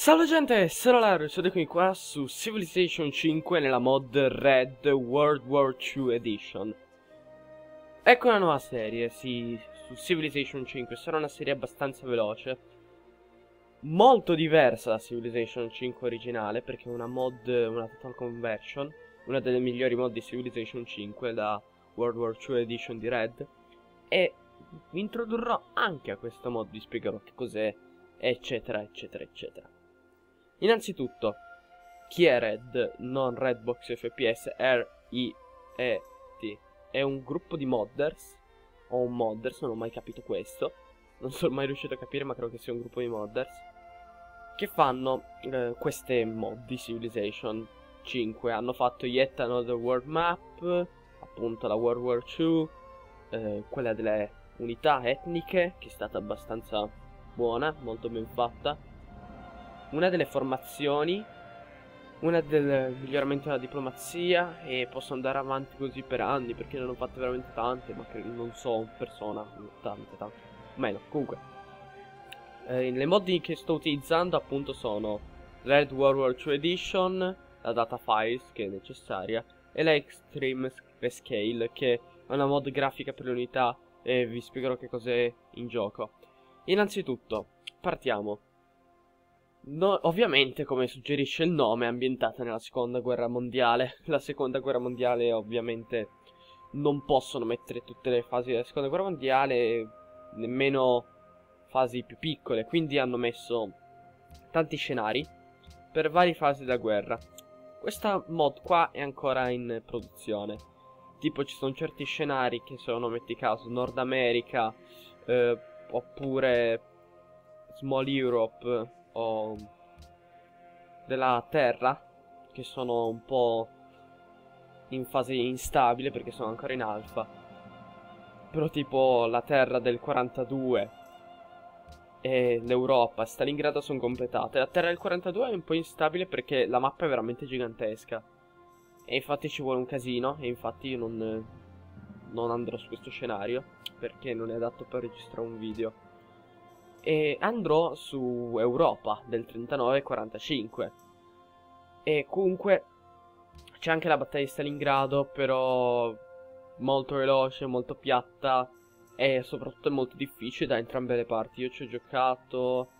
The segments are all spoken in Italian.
Salve gente, sono Lario, siete qui qua su Civilization 5 nella mod Red World War II Edition. Ecco una nuova serie, sì, su Civilization 5, sarà una serie abbastanza veloce. Molto diversa da Civilization 5 originale, perché è una mod, una total conversion, una delle migliori mod di Civilization 5 da World War II Edition di Red. E vi introdurrò anche a questa mod, vi spiegherò che cos'è, eccetera, eccetera, eccetera. Innanzitutto, chi è Red, non Redbox FPS, R-I-E-T? È un gruppo di modders, o un modders, non ho mai capito questo. Non sono mai riuscito a capire, ma credo che sia un gruppo di modders. Che fanno eh, queste mod di Civilization 5. Hanno fatto Yet Another World Map, appunto la World War II, eh, quella delle unità etniche, che è stata abbastanza buona, molto ben fatta una delle formazioni, una del miglioramento della diplomazia e posso andare avanti così per anni perché ne hanno fatte veramente tante, ma che non so persona, tante, tante. Meno, comunque. Eh, le mod che sto utilizzando appunto sono Red World War II Edition, la data files che è necessaria, e la Extreme Rescale che è una mod grafica per le unità e vi spiegherò che cos'è in gioco. Innanzitutto, partiamo. No, ovviamente, come suggerisce il nome, è ambientata nella seconda guerra mondiale. La seconda guerra mondiale, ovviamente, non possono mettere tutte le fasi della seconda guerra mondiale, nemmeno fasi più piccole. Quindi hanno messo tanti scenari per varie fasi della guerra. Questa mod qua è ancora in produzione. Tipo, ci sono certi scenari che sono, metti caso, Nord America, eh, oppure Small Europe o della Terra che sono un po' in fase instabile perché sono ancora in alfa. Però tipo la Terra del 42 e l'Europa, Stalingrado sono completate. La Terra del 42 è un po' instabile perché la mappa è veramente gigantesca. E infatti ci vuole un casino e infatti io non, non andrò su questo scenario perché non è adatto per registrare un video e andrò su Europa del 39-45 e comunque c'è anche la battaglia di Stalingrado però molto veloce, molto piatta e soprattutto molto difficile da entrambe le parti. Io ci ho giocato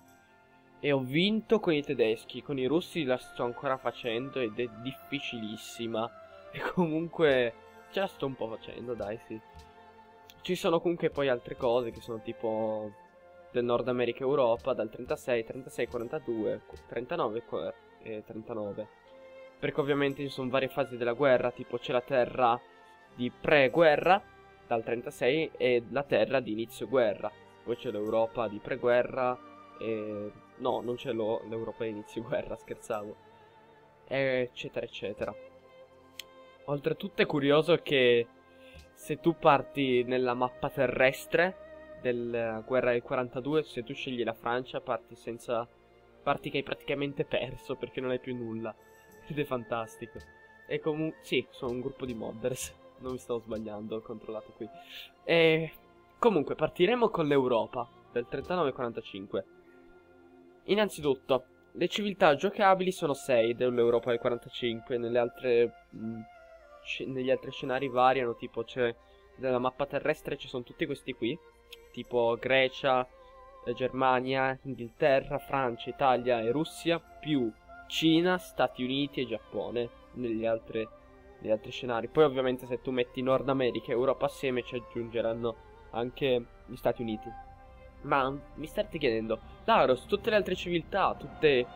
e ho vinto con i tedeschi con i russi la sto ancora facendo ed è difficilissima. E comunque ce la sto un po' facendo dai sì. Ci sono comunque poi altre cose che sono tipo del Nord America e Europa dal 36, 36, 42, 39 e 39. Perché ovviamente ci sono varie fasi della guerra, tipo c'è la terra di pre-guerra dal 36 e la terra di inizio guerra. Poi c'è l'Europa di pre-guerra e... No, non c'è l'Europa di inizio guerra, scherzavo. Eccetera, eccetera. Oltretutto è curioso che se tu parti nella mappa terrestre della guerra del 42, se tu scegli la Francia parti senza... parti che hai praticamente perso perché non hai più nulla. Ed è fantastico. E comunque... sì, sono un gruppo di modders. Non mi stavo sbagliando, ho controllato qui. E... comunque, partiremo con l'Europa del 39-45. Innanzitutto, le civiltà giocabili sono 6 dell'Europa del 45, nelle altre... Mh, mm, negli altri scenari variano, tipo c'è... nella mappa terrestre ci sono tutti questi qui tipo Grecia, eh, Germania, Inghilterra, Francia, Italia e Russia, più Cina, Stati Uniti e Giappone negli, altre, negli altri scenari. Poi ovviamente se tu metti Nord America e Europa assieme ci aggiungeranno anche gli Stati Uniti. Ma mi state chiedendo, Laros, tutte le altre civiltà, tutte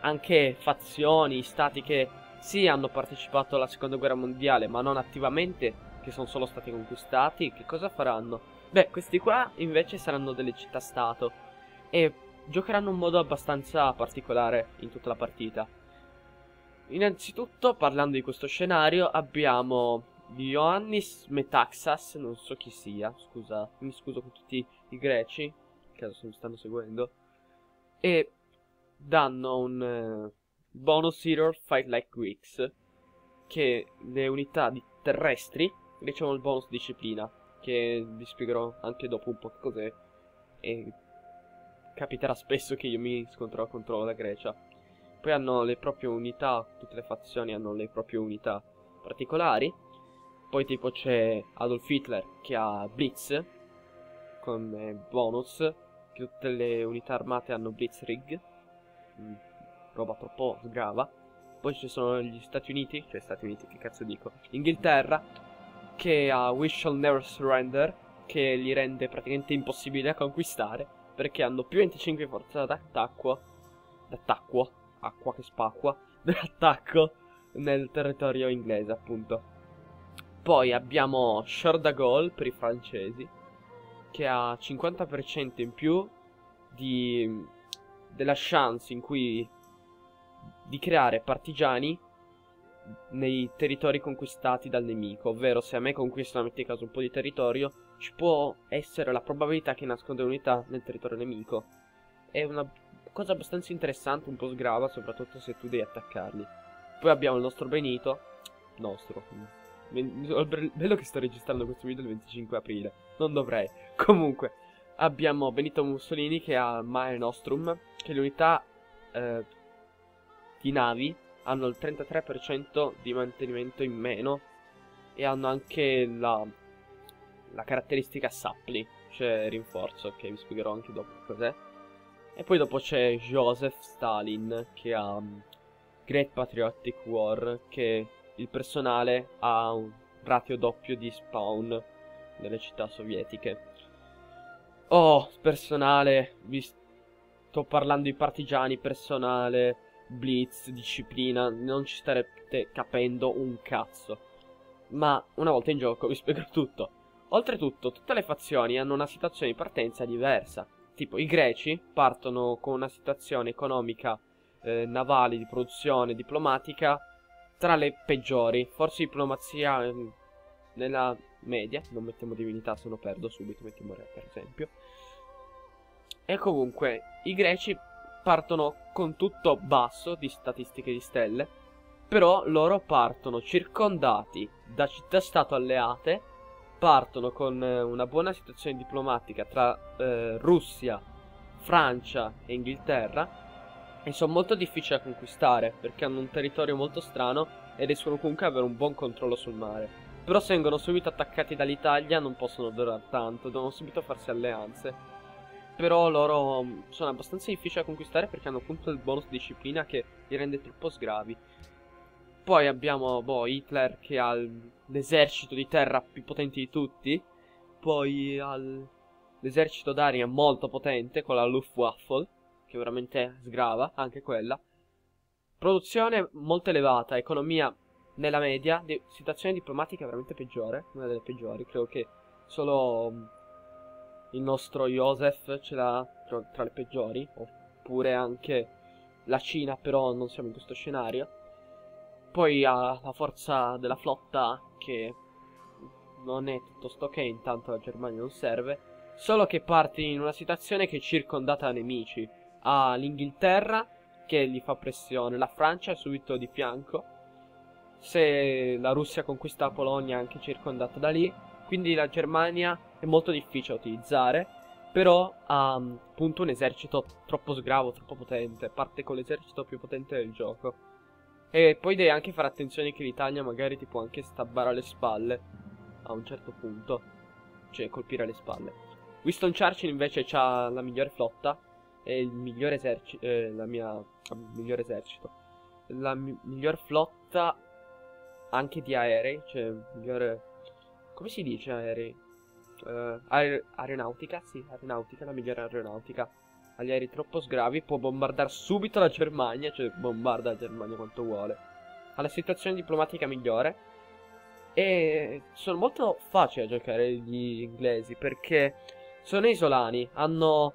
anche fazioni, stati che sì hanno partecipato alla seconda guerra mondiale ma non attivamente, che sono solo stati conquistati, che cosa faranno? Beh, questi qua invece saranno delle città-stato e giocheranno in modo abbastanza particolare in tutta la partita. Innanzitutto, parlando di questo scenario, abbiamo Ioannis Metaxas, non so chi sia, scusa, mi scuso con tutti i greci, che adesso mi stanno seguendo, e danno un uh, bonus hero Fight Like Greeks, che le unità terrestri ricevono il bonus disciplina, che vi spiegherò anche dopo un po' che cos'è. E capiterà spesso che io mi scontrerò contro la Grecia. Poi hanno le proprie unità, tutte le fazioni hanno le proprie unità particolari. Poi tipo c'è Adolf Hitler che ha Blitz come bonus, che tutte le unità armate hanno Blitzkrieg. Mm, roba troppo sgrava. Poi ci sono gli Stati Uniti, cioè Stati Uniti, che cazzo dico? Inghilterra, che ha We Shall Never Surrender, che li rende praticamente impossibili da conquistare, perché hanno più 25 forza d'attacco, d'attacco, acqua che spacqua, d'attacco nel territorio inglese, appunto. Poi abbiamo de Gaulle per i francesi, che ha 50% in più di, della chance in cui di creare partigiani nei territori conquistati dal nemico, ovvero se a me conquistano, metti caso, un po' di territorio, ci può essere la probabilità che nasconda unità nel territorio nemico. È una cosa abbastanza interessante, un po' sgrava, soprattutto se tu devi attaccarli. Poi abbiamo il nostro Benito, nostro, bello che sto registrando questo video il 25 aprile, non dovrei. Comunque, abbiamo Benito Mussolini che ha Mare Nostrum, che l'unità eh, di navi hanno il 33% di mantenimento in meno e hanno anche la, la caratteristica suppli, cioè rinforzo, che vi spiegherò anche dopo cos'è. E poi dopo c'è Joseph Stalin che ha um, Great Patriotic War, che il personale ha un ratio doppio di spawn nelle città sovietiche. Oh, personale, vi sto parlando di partigiani, personale, blitz, disciplina, non ci starete capendo un cazzo. Ma una volta in gioco vi spiego tutto. Oltretutto, tutte le fazioni hanno una situazione di partenza diversa. Tipo, i greci partono con una situazione economica, eh, navale, di produzione, diplomatica, tra le peggiori. Forse diplomazia eh, nella media, non mettiamo divinità se no perdo subito, mettiamo re per esempio. E comunque, i greci partono con tutto basso di statistiche di stelle, però loro partono circondati da città-stato alleate, partono con eh, una buona situazione diplomatica tra eh, Russia, Francia e Inghilterra, e sono molto difficili da conquistare perché hanno un territorio molto strano e riescono comunque ad avere un buon controllo sul mare. Però se vengono subito attaccati dall'Italia non possono durare tanto, devono subito farsi alleanze. Però loro mm, sono abbastanza difficili da conquistare perché hanno appunto il bonus disciplina che li rende troppo sgravi. Poi abbiamo, boh, Hitler che ha l'esercito di terra più potente di tutti. Poi ha l'esercito d'aria molto potente con la Luftwaffe che veramente sgrava, anche quella. Produzione molto elevata, economia nella media, di situazione diplomatica veramente peggiore, una delle peggiori, credo che solo mm, il nostro Joseph ce l'ha tra, le peggiori, oppure anche la Cina, però non siamo in questo scenario. Poi ha la forza della flotta che non è tutto sto che, intanto la Germania non serve, solo che parte in una situazione che è circondata da nemici ha l'Inghilterra che gli fa pressione, la Francia è subito di fianco. Se la Russia conquista la Polonia è anche circondata da lì, quindi la Germania è molto difficile da utilizzare, però ha appunto un esercito troppo sgravo, troppo potente, parte con l'esercito più potente del gioco. E poi devi anche fare attenzione che l'Italia magari ti può anche stabbare alle spalle a un certo punto, cioè colpire alle spalle. Winston Churchill invece ha la migliore flotta è il migliore esercito, eh, la mia il miglior esercito, la mi miglior flotta anche di aerei, cioè migliore, come si dice aerei? Uh, aer aeronautica, sì, aeronautica, la migliore aeronautica. Agli aerei troppo sgravi può bombardare subito la Germania, cioè bombarda la Germania quanto vuole. Ha la situazione diplomatica migliore. E sono molto facili a giocare gli inglesi perché sono isolani, hanno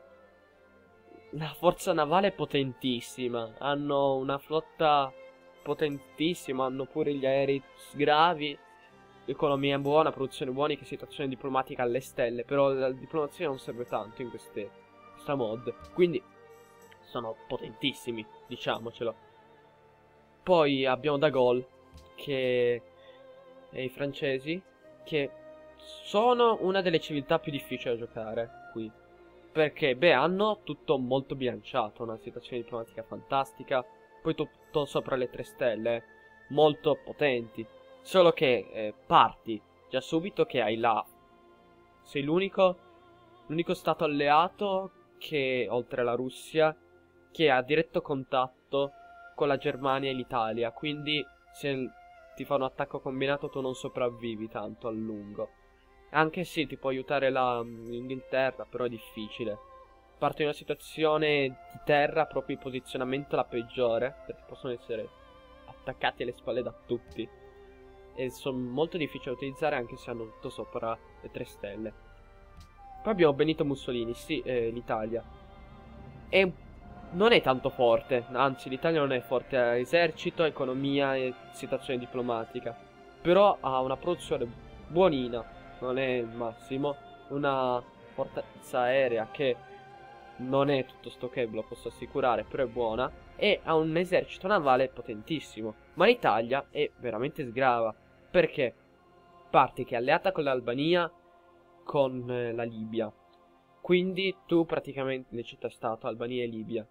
la forza navale potentissima. Hanno una flotta potentissima. Hanno pure gli aerei sgravi. Economia buona, produzione buona, che situazione diplomatica alle stelle. Però la diplomazia non serve tanto in queste, questa mod. Quindi sono potentissimi, diciamocelo. Poi abbiamo Da Gaulle, che è i francesi, che sono una delle civiltà più difficili da giocare qui Perché, beh, hanno tutto molto bilanciato, una situazione diplomatica fantastica, poi tutto sopra le tre stelle, molto potenti. Solo che eh, parti già subito che hai là. Sei l'unico, l'unico stato alleato che, oltre alla Russia, che ha diretto contatto con la Germania e l'Italia. Quindi, se ti fa un attacco combinato, tu non sopravvivi tanto a lungo. Anche sì, ti può aiutare l'Inghilterra, però è difficile. Parto in una situazione di terra, proprio in posizionamento la peggiore, perché possono essere attaccati alle spalle da tutti. E sono molto difficili da utilizzare anche se hanno tutto sopra le tre stelle. Poi abbiamo Benito Mussolini, sì, eh, l'Italia. E non è tanto forte, anzi l'Italia non è forte a esercito, economia e situazione diplomatica. Però ha una produzione buonina non è il massimo. Una fortezza aerea che non è tutto sto che, lo posso assicurare, però è buona. E ha un esercito navale potentissimo. Ma l'Italia è veramente sgrava. Perché? Parte che è alleata con l'Albania, con eh, la Libia. Quindi tu praticamente le città-stato, Albania e Libia.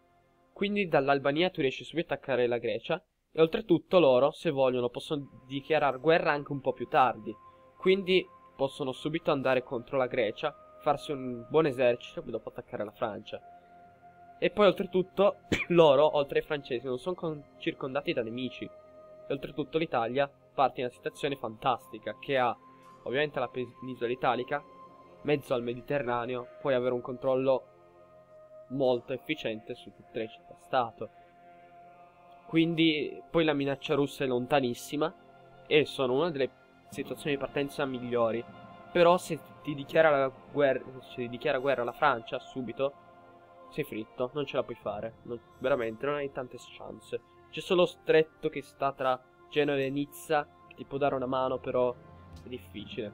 Quindi dall'Albania tu riesci subito a attaccare la Grecia. E oltretutto loro, se vogliono, possono dichiarare guerra anche un po' più tardi. Quindi possono subito andare contro la Grecia, farsi un buon esercito e dopo attaccare la Francia. E poi oltretutto loro, oltre ai francesi, non sono circondati da nemici. E oltretutto l'Italia parte in una situazione fantastica che ha ovviamente la penisola italica, mezzo al Mediterraneo, puoi avere un controllo molto efficiente su tutte le città-stato. Quindi poi la minaccia russa è lontanissima e sono una delle situazioni di partenza migliori. Però se ti dichiara, guerra, se ti dichiara guerra la Francia subito, sei fritto, non ce la puoi fare. Non, veramente, non hai tante chance. C'è solo stretto che sta tra Genova e Nizza, ti può dare una mano, però è difficile.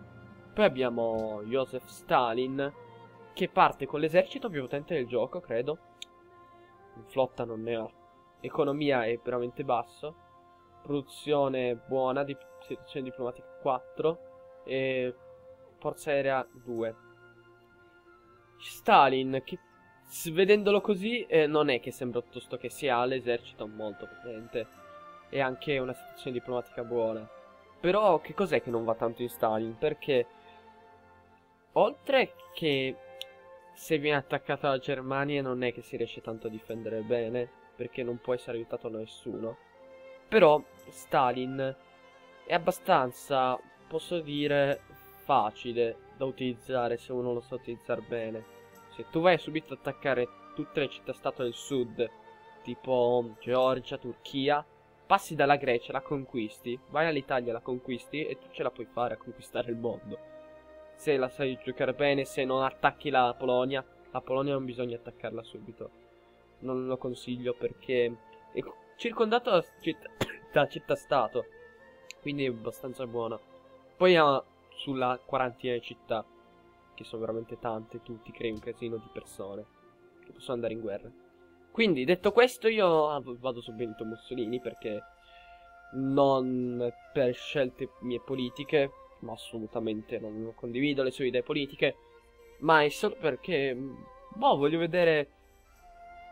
Poi abbiamo Joseph Stalin, che parte con l'esercito più potente del gioco, credo. In flotta non ne ha. Economia è veramente basso. Produzione buona, di situazione diplomatica 4 e forza aerea 2. Stalin, che vedendolo così eh, non è che sembra tutto che si ha l'esercito molto potente e anche una situazione diplomatica buona. Però che cos'è che non va tanto in Stalin? Perché oltre che se viene attaccata la Germania non è che si riesce tanto a difendere bene, perché non può essere aiutato da nessuno. Però Stalin è abbastanza, posso dire, facile da utilizzare se uno lo sa utilizzare bene. Se tu vai subito ad attaccare tutte le città-stato del sud, tipo Georgia, Turchia, passi dalla Grecia, la conquisti, vai all'Italia, la conquisti e tu ce la puoi fare a conquistare il mondo. Se la sai giocare bene, se non attacchi la Polonia, la Polonia non bisogna attaccarla subito. Non lo consiglio perché è circondato da città-stato. Città quindi è abbastanza buona. Poi ha sulla quarantina di città, che sono veramente tante, tu ti crei un casino di persone che possono andare in guerra. Quindi, detto questo, io vado su Benito Mussolini perché non per scelte mie politiche, ma assolutamente non condivido le sue idee politiche, ma è solo perché, boh, voglio vedere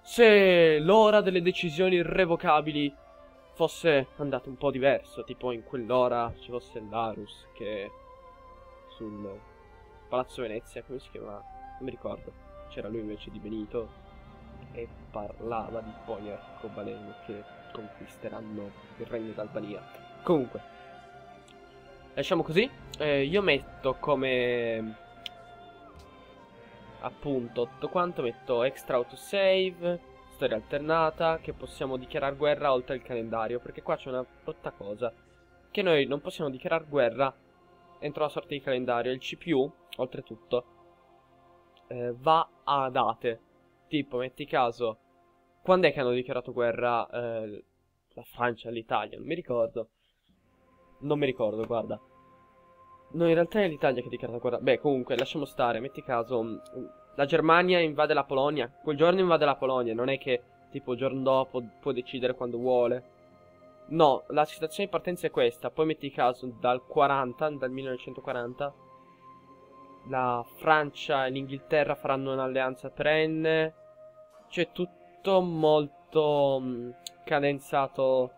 se l'ora delle decisioni irrevocabili fosse andato un po' diverso, tipo in quell'ora ci fosse Larus che sul Palazzo Venezia, come si chiama? Non mi ricordo. C'era lui invece di Benito e parlava di poi arcobaleno che conquisteranno il regno d'Albania. Comunque, lasciamo così. Eh, io metto come appunto tutto quanto, metto extra autosave storia alternata, che possiamo dichiarare guerra oltre il calendario, perché qua c'è una brutta cosa, che noi non possiamo dichiarare guerra entro la sorta di calendario. Il CPU, oltretutto, eh, va a date. Tipo, metti caso, quando è che hanno dichiarato guerra eh, la Francia all'Italia? Non mi ricordo. Non mi ricordo, guarda. No, in realtà è l'Italia che ha dichiarato guerra. Beh, comunque, lasciamo stare. Metti caso, mm, la Germania invade la Polonia. Quel giorno invade la Polonia, non è che tipo il giorno dopo può decidere quando vuole. No, la situazione di partenza è questa. Poi metti caso dal 40, dal 1940, la Francia e l'Inghilterra faranno un'alleanza perenne. C'è tutto molto mh, mm, cadenzato,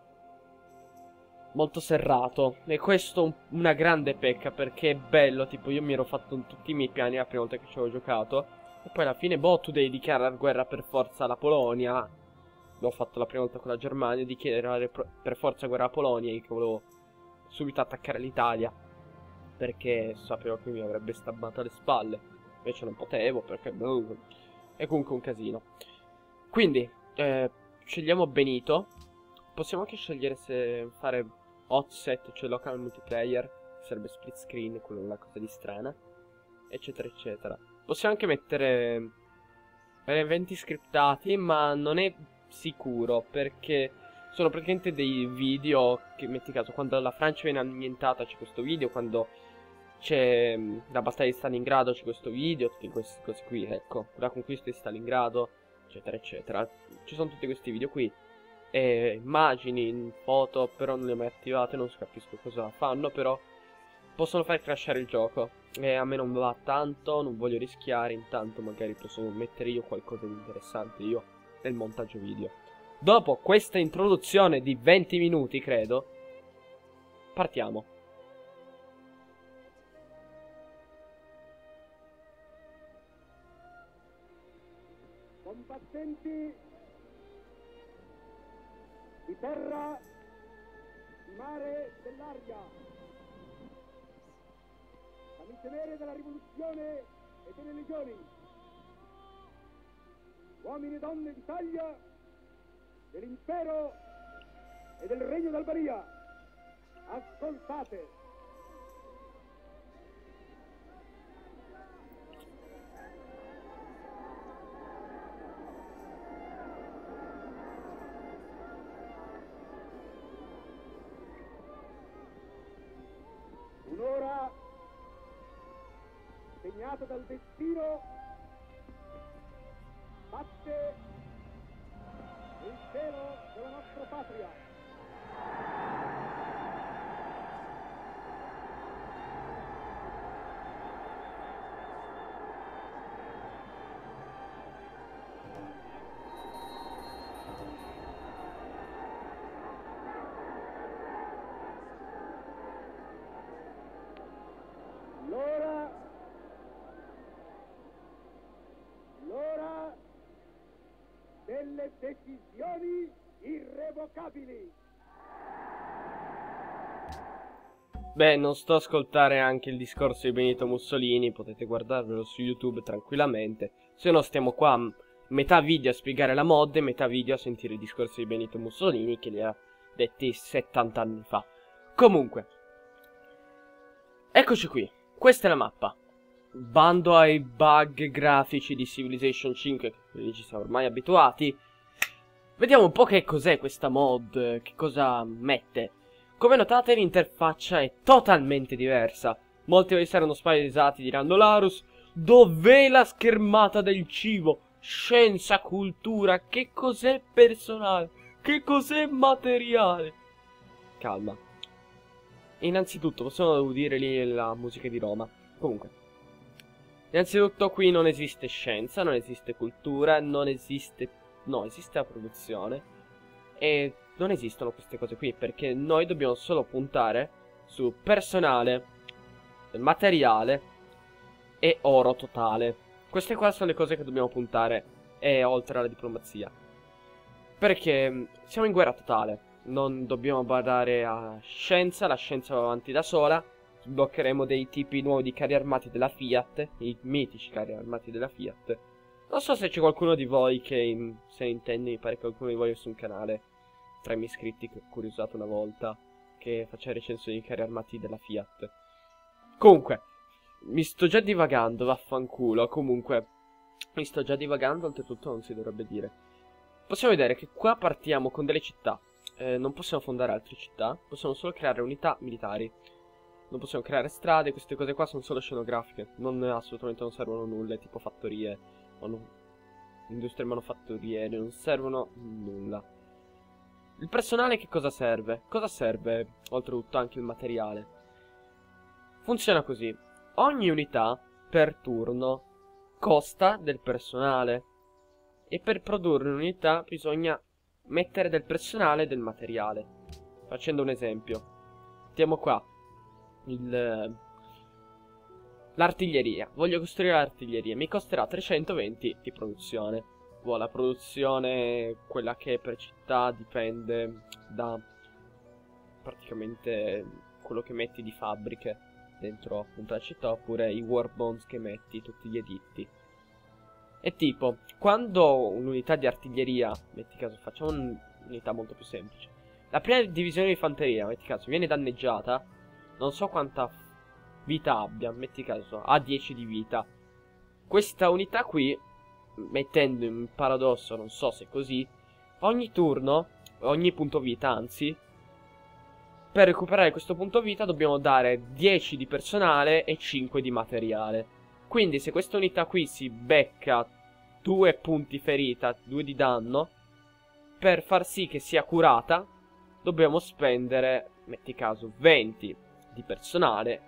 molto serrato. E questo un, una grande pecca perché è bello, tipo io mi ero fatto tutti i miei piani la prima volta che ci avevo giocato. E poi alla fine, boh, tu devi dichiarare guerra per forza alla Polonia. L'ho fatto la prima volta con la Germania, dichiarare per forza guerra alla Polonia, io che volevo subito attaccare l'Italia perché sapevo che mi avrebbe stabbato alle spalle. Invece non potevo perché... Boh, è comunque un casino. Quindi, eh, scegliamo Benito. Possiamo anche scegliere se fare hotset, cioè local multiplayer, sarebbe split screen, una cosa di strana, eccetera eccetera. Possiamo anche mettere eventi scriptati, ma non è sicuro perché sono praticamente dei video che metti caso quando la Francia viene annientata c'è questo video, quando c'è mm, la battaglia di Stalingrado c'è questo video, tutti questi cose qui, ecco, la conquista di Stalingrado, eccetera eccetera. Ci sono tutti questi video qui. E immagini, foto, però non le ho mai attivate, non capisco cosa fanno, però possono far crashare il gioco. E a me non va tanto, non voglio rischiare, intanto magari posso mettere io qualcosa di interessante io nel montaggio video. Dopo questa introduzione di 20 minuti, credo, partiamo. Combattenti di terra, di mare, dell'aria, camicenere della rivoluzione e delle legioni, uomini e donne d'Italia, dell'impero e del regno d'Albania. Ascoltate. Segnata dal destino batte il cielo della nostra patria. Decisioni irrevocabili. Beh, non sto a ascoltare anche il discorso di Benito Mussolini, potete guardarvelo su YouTube tranquillamente. Se no stiamo qua metà video a spiegare la mod e metà video a sentire il discorso di Benito Mussolini che li ha detti 70 anni fa. Comunque, eccoci qui, questa è la mappa. Bando ai bug grafici di Civilization 5, che ci siamo ormai abituati. Vediamo un po' che cos'è questa mod, che cosa mette. Come notate l'interfaccia è totalmente diversa. Molti di voi saranno spaesati diranno Larus, dov'è la schermata del cibo? Scienza, cultura, che cos'è personale? Che cos'è materiale? Calma. Innanzitutto possiamo udire lì la musica di Roma. Comunque. Innanzitutto qui non esiste scienza, non esiste cultura, non esiste... No, esiste la produzione. E non esistono queste cose qui perché noi dobbiamo solo puntare su personale, materiale e oro totale. Queste qua sono le cose che dobbiamo puntare e oltre alla diplomazia. Perché mm, siamo in guerra totale, non dobbiamo badare a scienza, la scienza va avanti da sola sbloccheremo dei tipi nuovi di carri armati della Fiat, i mitici carri armati della Fiat. Non so se c'è qualcuno di voi che se ne intende, mi pare che qualcuno di voi è su un canale tra i miei iscritti che ho curiosato una volta, che faceva recensioni di carri armati della Fiat. Comunque, mi sto già divagando, vaffanculo, comunque, mi sto già divagando, oltretutto non si dovrebbe dire. Possiamo vedere che qua partiamo con delle città, eh, non possiamo fondare altre città, possiamo solo creare unità militari non possiamo creare strade, queste cose qua sono solo scenografiche, non assolutamente non servono nulla, tipo fattorie, manu industrie manufatturiere, non servono nulla. Il personale che cosa serve? Cosa serve, oltretutto, anche il materiale? Funziona così. Ogni unità per turno costa del personale. E per produrre un'unità bisogna mettere del personale e del materiale. Facendo un esempio. Mettiamo qua l'artiglieria. Voglio costruire l'artiglieria. Mi costerà 320 di produzione. Boh, la produzione, quella che è per città, dipende da praticamente quello che metti di fabbriche dentro appunto la città oppure i war bonds che metti, tutti gli editti. E tipo, quando un'unità di artiglieria, metti caso, facciamo un'unità molto più semplice. La prima divisione di fanteria, metti caso, viene danneggiata, non so quanta vita abbia, metti caso, ha 10 di vita. Questa unità qui, mettendo in paradosso, non so se è così, ogni turno, ogni punto vita, anzi, per recuperare questo punto vita dobbiamo dare 10 di personale e 5 di materiale. Quindi se questa unità qui si becca 2 punti ferita, 2 di danno, per far sì che sia curata, dobbiamo spendere, metti caso, 20 di personale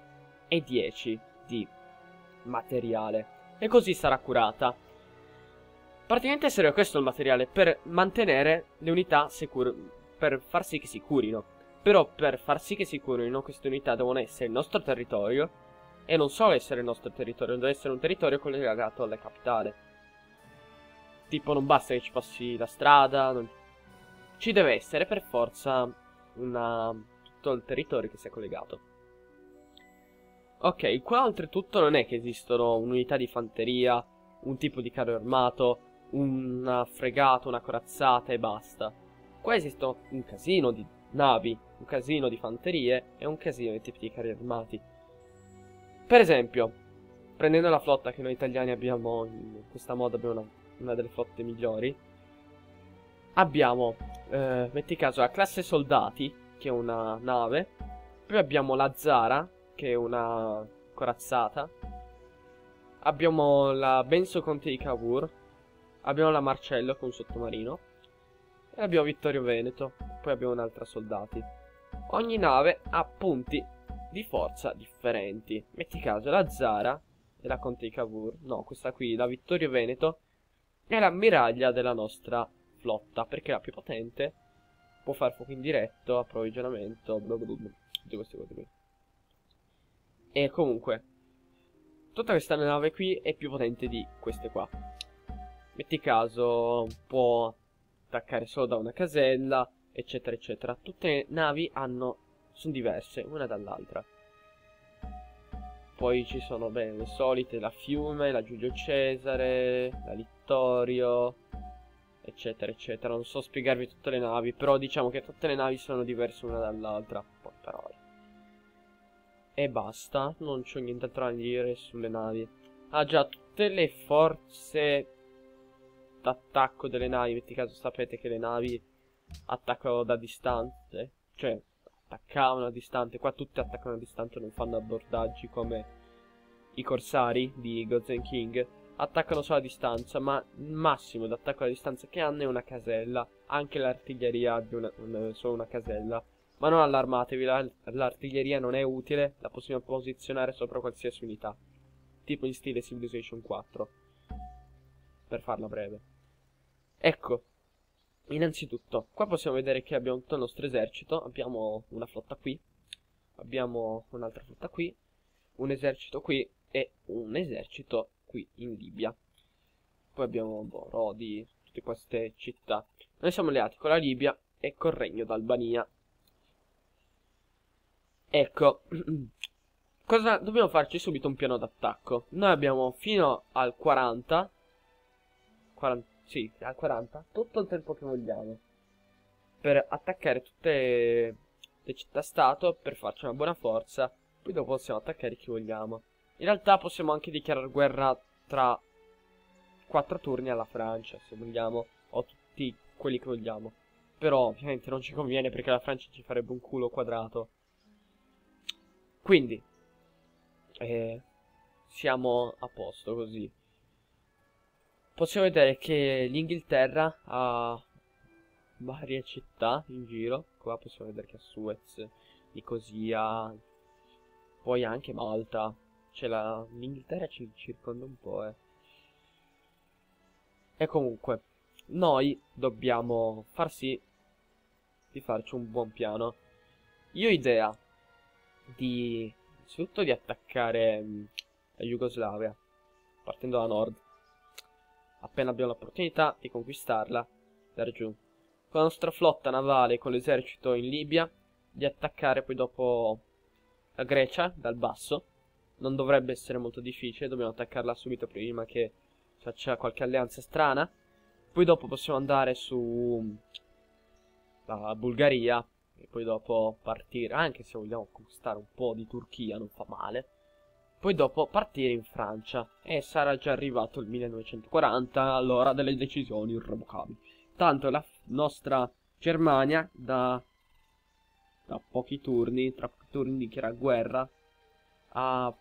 e 10 di materiale. E così sarà curata. Praticamente serve questo il materiale per mantenere le unità sicure, per far sì che si curino. Però per far sì che si curino queste unità devono essere il nostro territorio e non solo essere il nostro territorio, deve essere un territorio collegato alla capitale. Tipo non basta che ci passi la strada, non... ci deve essere per forza una... tutto il territorio che sia collegato. Ok, qua oltretutto non è che esistono un'unità di fanteria, un tipo di carro armato, una fregata, una corazzata e basta. Qua esistono un casino di navi, un casino di fanterie e un casino di tipi di carri armati. Per esempio, prendendo la flotta che noi italiani abbiamo, in questa moda abbiamo una, una delle flotte migliori, abbiamo, eh, metti caso, la classe soldati, che è una nave, poi abbiamo la Zara, che è una corazzata, abbiamo la Benso Conte di Cavour, abbiamo la Marcello, un sottomarino, e abbiamo Vittorio Veneto, poi abbiamo un'altra soldati. Ogni nave ha punti di forza differenti. Metti caso la Zara e la Conte di Cavour. No, questa qui, la Vittorio Veneto, è l'ammiraglia della nostra flotta, perché è la più potente. Può fare fuoco indiretto, approvvigionamento. Tutte queste cose qui. E comunque, tutta questa nave qui è più potente di queste qua. Metti caso, può attaccare solo da una casella, eccetera, eccetera. Tutte le navi hanno, sono diverse, una dall'altra. Poi ci sono, beh, le solite, la Fiume, la Giulio Cesare, la Littorio, eccetera, eccetera. Non so spiegarvi tutte le navi, però diciamo che tutte le navi sono diverse una dall'altra. Poi parole. E basta, non c'ho nient'altro da dire sulle navi. Ah già, tutte le forze d'attacco delle navi, metti caso sapete che le navi attaccano da distante, cioè attaccavano a distante, qua tutti attaccano a distante, non fanno abbordaggi come i corsari di Gozen King, attaccano solo a distanza, ma il massimo d'attacco a distanza che hanno è una casella, anche l'artiglieria ha solo una casella. Ma non allarmatevi, l'artiglieria non è utile, la possiamo posizionare sopra qualsiasi unità, tipo in stile Civilization 4, per farla breve. Ecco, innanzitutto, qua possiamo vedere che abbiamo tutto il nostro esercito, abbiamo una flotta qui, abbiamo un'altra flotta qui, un esercito qui e un esercito qui in Libia. Poi abbiamo boh, Rodi, tutte queste città. Noi siamo alleati con la Libia e col regno d'Albania. Ecco, cosa dobbiamo farci subito un piano d'attacco. Noi abbiamo fino al 40, 40 sì, al 40. Tutto il tempo che vogliamo. Per attaccare tutte le città-stato, per farci una buona forza. Poi dopo possiamo attaccare chi vogliamo. In realtà possiamo anche dichiarare guerra tra quattro turni alla Francia, se vogliamo. O tutti quelli che vogliamo. Però ovviamente non ci conviene perché la Francia ci farebbe un culo quadrato. Quindi, eh, siamo a posto così possiamo vedere che l'Inghilterra ha varie città in giro. Qua possiamo vedere che ha Suez, Nicosia, poi anche Malta. la... l'Inghilterra ci circonda un po', eh. E comunque, noi dobbiamo far sì di farci un buon piano. Io ho idea di... innanzitutto di attaccare mh, la Jugoslavia, partendo da nord. Appena abbiamo l'opportunità di conquistarla, da giù. Con la nostra flotta navale, con l'esercito in Libia, di attaccare poi dopo la Grecia dal basso. Non dovrebbe essere molto difficile, dobbiamo attaccarla subito prima che faccia qualche alleanza strana. Poi dopo possiamo andare su la Bulgaria e poi dopo partire, anche se vogliamo conquistare un po' di Turchia, non fa male. Poi dopo partire in Francia. E sarà già arrivato il 1940, all'ora delle decisioni irrevocabili. Tanto la nostra Germania da, da pochi turni, tra pochi turni dichiara guerra a,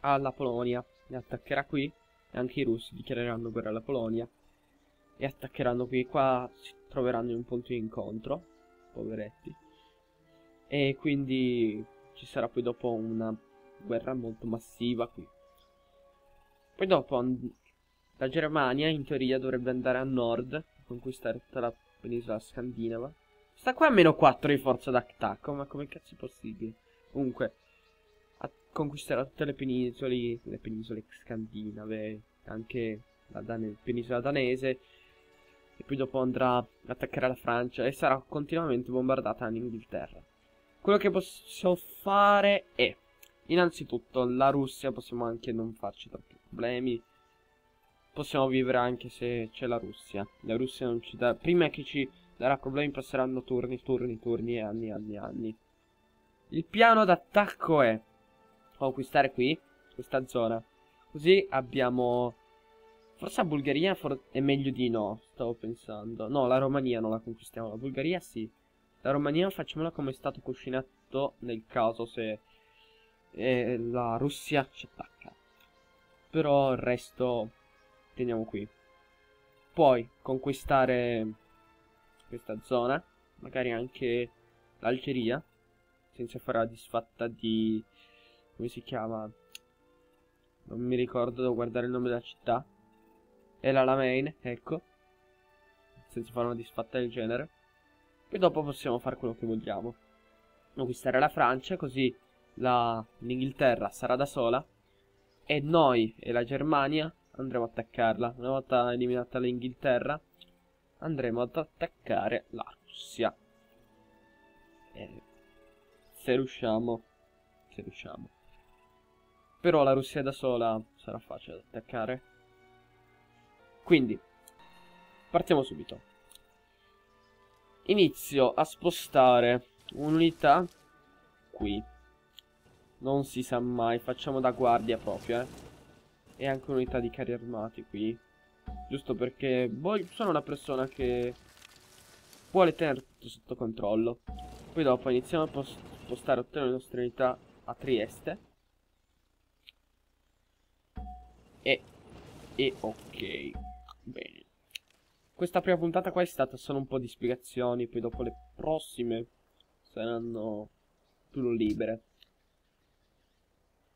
alla Polonia. E attaccherà qui. E anche i russi dichiareranno guerra alla Polonia. E attaccheranno qui. Qua si troveranno un punto di incontro poveretti. E quindi ci sarà poi dopo una guerra molto massiva qui. Poi dopo la Germania in teoria dovrebbe andare a nord conquistare tutta la penisola scandinava. Sta qua a meno 4 di forza d'attacco ma come cazzo è possibile? Comunque conquisterà tutte le penisole, le penisole scandinave, anche la Dan penisola danese, e poi dopo andrà ad attaccare la Francia e sarà continuamente bombardata l'Inghilterra. Quello che possiamo fare è, innanzitutto, la Russia possiamo anche non farci troppi problemi, possiamo vivere anche se c'è la Russia. La Russia non ci dà, prima che ci darà problemi passeranno turni, turni, turni e anni, anni, anni. Il piano d'attacco è conquistare qui, questa zona. Così abbiamo... Forse la Bulgaria for è meglio di no, stavo pensando. No, la Romania non la conquistiamo, la Bulgaria sì. La Romania facciamola come è stato cucinato nel caso se eh, la Russia ci attacca. Però il resto teniamo qui. Poi conquistare questa zona, magari anche l'Algeria, senza fare la disfatta di come si chiama? Non mi ricordo, devo guardare il nome della città. È la Lamein, ecco. Senza fare una disfatta del genere. E dopo possiamo fare quello che vogliamo. Conquistare la Francia, così l'Inghilterra sarà da sola. E noi e la Germania andremo ad attaccarla. Una volta eliminata l'Inghilterra, andremo ad attaccare la Russia. E se riusciamo, se riusciamo. Però la Russia da sola sarà facile da attaccare. Quindi, partiamo subito. Inizio a spostare un'unità qui. Non si sa mai, facciamo da guardia proprio, eh. E anche un'unità di carri armati qui. Giusto perché voglio, sono una persona che vuole tenere tutto sotto controllo. Poi dopo iniziamo a spostare tutte le nostre unità a Trieste. E, e ok, bene. Questa prima puntata qua è stata solo un po' di spiegazioni, poi dopo le prossime saranno più libere.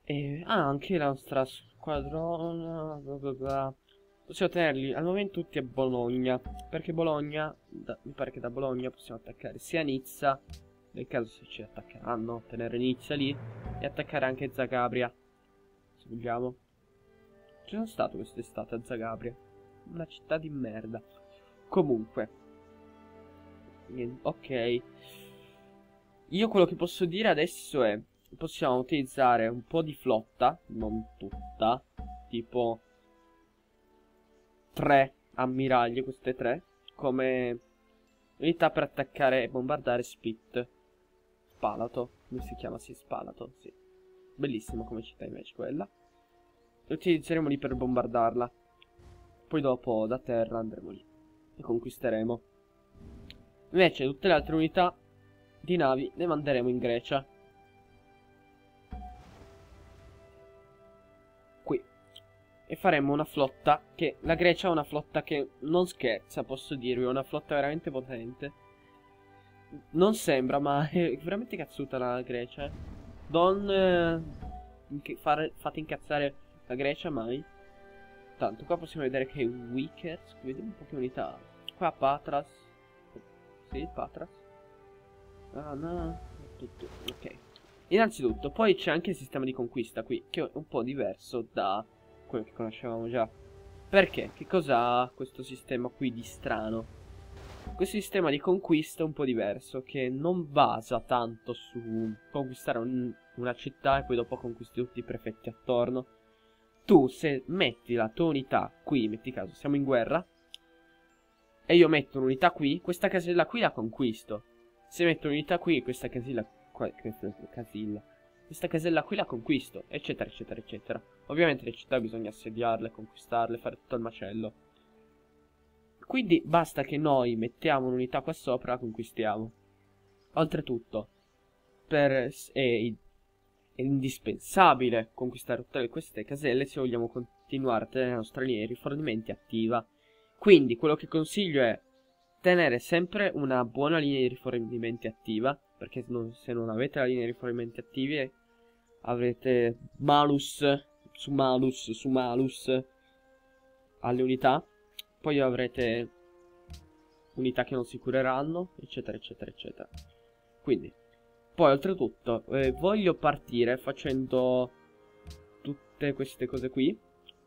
E ah, anche la nostra squadrona. Bla bla bla. Possiamo tenerli al momento tutti a Bologna. Perché Bologna, da, mi pare che da Bologna possiamo attaccare sia Nizza, nel caso se ci attaccheranno, tenere Nizza lì, e attaccare anche Zagabria, se vogliamo. Ci stato quest'estate a Zagabria. Una città di merda. Comunque. Ok. Io quello che posso dire adesso è... Possiamo utilizzare un po' di flotta. Non tutta. Tipo... Tre ammiragli, queste tre. Come... Unità per attaccare e bombardare Spit. Spalato. Come si chiama? Sì, Spalato, sì. Bellissimo come città invece quella. Utilizzeremo lì per bombardarla. Poi dopo da terra andremo lì. E conquisteremo. Invece tutte le altre unità di navi le manderemo in Grecia. Qui. E faremo una flotta che... La Grecia ha una flotta che non scherza, posso dirvi. È una flotta veramente potente. Non sembra, ma è veramente cazzuta la Grecia. Eh inc fare, fate incazzare la Grecia mai. Tanto qua possiamo vedere che Wickers, vediamo un po' che unità. Qua Patras. Sì, Patras. Ah, no. Tutto. Ok. Innanzitutto, poi c'è anche il sistema di conquista qui, che è un po' diverso da quello che conoscevamo già. Perché? Che cosa ha questo sistema qui di strano? Questo sistema di conquista è un po' diverso, che non basa tanto su conquistare un, una città e poi dopo conquisti tutti i prefetti attorno. Tu, se metti la tua unità qui, metti caso, siamo in guerra, e io metto un'unità qui, questa casella qui la conquisto. Se metto un'unità qui, questa casella, qua, questa casella, questa casella qui la conquisto, eccetera, eccetera, eccetera. Ovviamente le città bisogna assediarle, conquistarle, fare tutto il macello. Quindi basta che noi mettiamo un'unità qua sopra, la conquistiamo. Oltretutto, per, è, è indispensabile conquistare tutte queste caselle se vogliamo continuare a tenere la nostra linea di rifornimenti attiva. Quindi quello che consiglio è tenere sempre una buona linea di rifornimenti attiva, perché se non avete la linea di rifornimenti attivi avrete malus su malus su malus alle unità, poi avrete unità che non si cureranno, eccetera, eccetera, eccetera. Quindi, poi oltretutto, eh, voglio partire facendo tutte queste cose qui,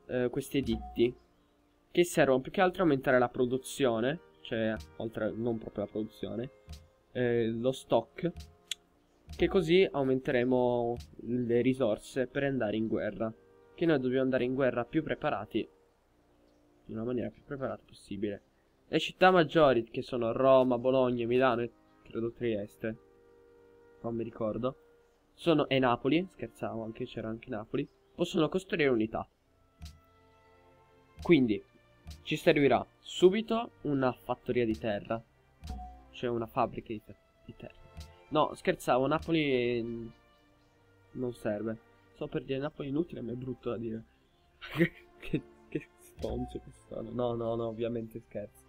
eh, questi editti, che servono più che altro a aumentare la produzione, cioè, oltre, non proprio la produzione, eh, lo stock, che così aumenteremo le risorse per andare in guerra. Che noi dobbiamo andare in guerra più preparati, in una maniera più preparata possibile. Le città maggiori, che sono Roma, Bologna, Milano e credo Trieste, non mi ricordo, sono e Napoli, scherzavo anche, c'era anche Napoli, possono costruire unità. Quindi, ci servirà subito una fattoria di terra, cioè una fabbrica di, di terra. No, scherzavo, Napoli non serve. Sto per dire Napoli inutile, ma è brutto da dire. che, che stonzo che sono. No, no, no, ovviamente scherzo.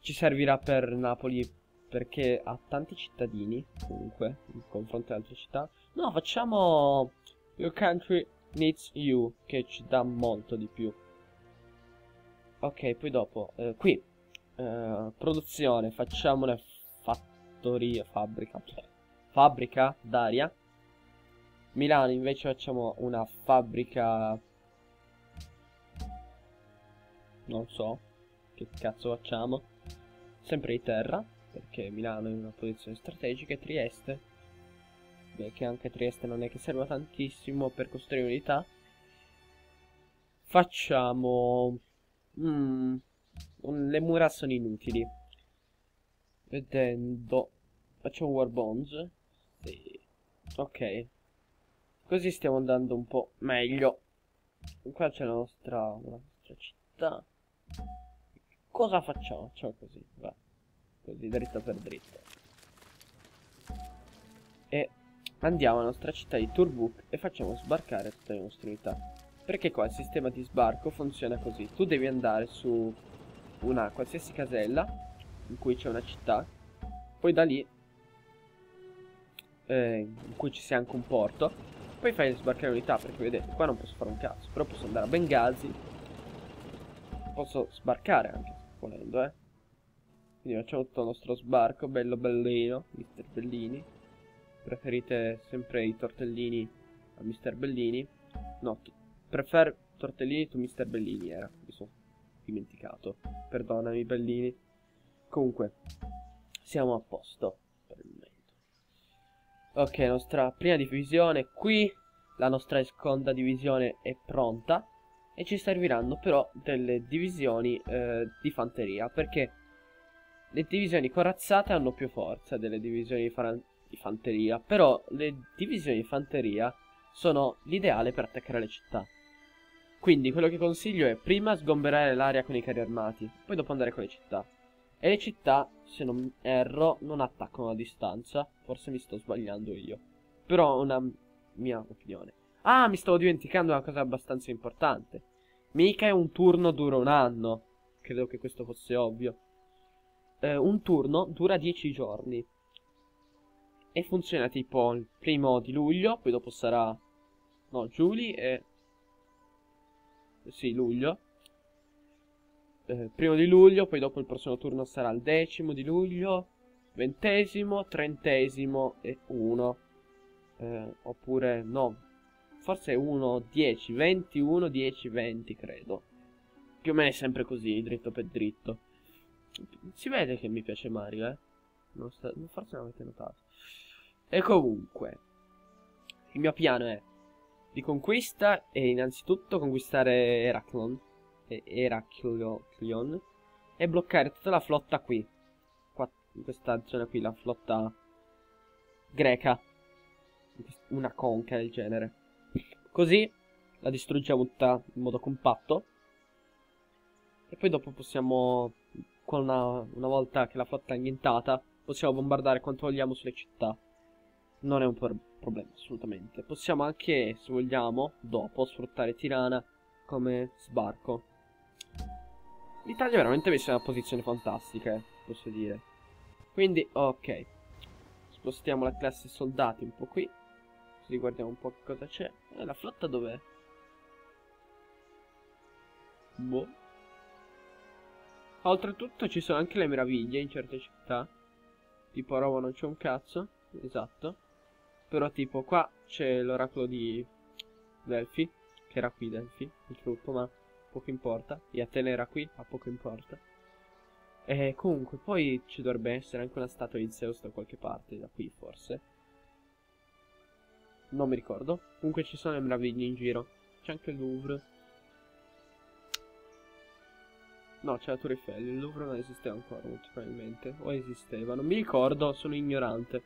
Ci servirà per Napoli perché ha tanti cittadini, comunque, in confronto ad altre città. No, facciamo Your country needs you, che ci dà molto di più. Ok, poi dopo, eh, qui, eh, produzione, facciamo le fattoria, fabbrica, fabbrica d'aria. Milano invece facciamo una fabbrica, non so, che cazzo facciamo, sempre di terra, perché Milano è in una posizione strategica, e Trieste, beh che anche Trieste non è che serva tantissimo per costruire unità. Facciamo... Mm, le mura sono inutili. Vedendo. Facciamo War Bonds. Sì. Ok. Così stiamo andando un po' meglio. Qua c'è la nostra, la nostra città. Cosa facciamo? Facciamo così, va. Così, dritta per dritta. E andiamo alla nostra città di Turbuk e facciamo sbarcare tutte le nostre unità. Perché qua il sistema di sbarco funziona così. Tu devi andare su una qualsiasi casella in cui c'è una città, poi da lì, eh, in cui ci sia anche un porto, poi fai sbarcare unità, perché vedete, qua non posso fare un cazzo, però posso andare a Benghazi, posso sbarcare anche, volendo, eh. Quindi facciamo tutto il nostro sbarco, bello bellino, Mister Bellini. Preferite sempre i tortellini a Mister Bellini? No, prefer tortellini tu Mister Bellini era, mi sono dimenticato. Perdonami Bellini. Comunque, siamo a posto per il momento. Ok, nostra prima divisione qui, la nostra seconda divisione è pronta e ci serviranno però delle divisioni eh, di fanteria perché le divisioni corazzate hanno più forza delle divisioni di, di fanteria, però le divisioni di fanteria sono l'ideale per attaccare le città. Quindi quello che consiglio è prima sgomberare l'area con i carri armati, poi dopo andare con le città. E le città, se non erro, non attaccano a distanza. Forse mi sto sbagliando io. Però è una mia opinione. Ah, mi stavo dimenticando una cosa abbastanza importante. Mica è un turno dura un anno. Credo che questo fosse ovvio. Eh, un turno dura 10 giorni. E funziona tipo il primo di luglio, poi dopo sarà No, Giuli è... Sì, luglio. Eh, primo di luglio, poi dopo il prossimo turno sarà il decimo di luglio, ventesimo, trentesimo e uno. Eh, oppure, no, forse 1, 10, 21, 10, 20, credo. Più o meno è sempre così, dritto per dritto. Si vede che mi piace Mario, eh? Non sta... Forse non avete notato. E comunque, il mio piano è di conquista e innanzitutto conquistare Heraclon. E Heraclion. E bloccare tutta la flotta qui. Qua, in questa zona qui, la flotta greca. Una conca del genere. Così la distruggiamo tutta in modo compatto. E poi dopo possiamo, una, una volta che la flotta è annientata, possiamo bombardare quanto vogliamo sulle città. Non è un pro problema, assolutamente. Possiamo anche, se vogliamo, dopo, sfruttare Tirana come sbarco. L'Italia è veramente messa in una posizione fantastica, eh, posso dire. Quindi, ok. Spostiamo la classe soldati un po' qui. Così guardiamo un po' cosa c'è. Eh, la flotta dov'è? Boh. Oltretutto ci sono anche le meraviglie in certe città. Tipo a Roma non c'è un cazzo. Esatto. Però tipo qua c'è l'oracolo di Delphi. Che era qui Delphi, il gruppo, ma poco importa. E Atene era qui, ma poco importa. E comunque, poi ci dovrebbe essere anche una statua di Zeus da qualche parte, da qui forse. Non mi ricordo. Comunque ci sono le meraviglie in giro. C'è anche il Louvre. No, c'è la Tour Eiffel. Il Louvre non esisteva ancora, molto probabilmente. O esisteva, non mi ricordo, sono ignorante.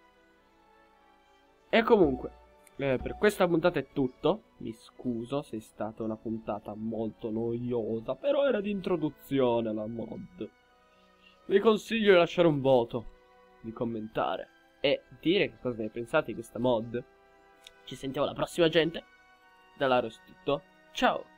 E comunque, eh, per questa puntata è tutto. Mi scuso se è stata una puntata molto noiosa, però era di introduzione alla mod. Vi consiglio di lasciare un voto, di commentare e dire che cosa ne pensate di questa mod. Ci sentiamo alla prossima gente. Dalla Rostitto. Ciao!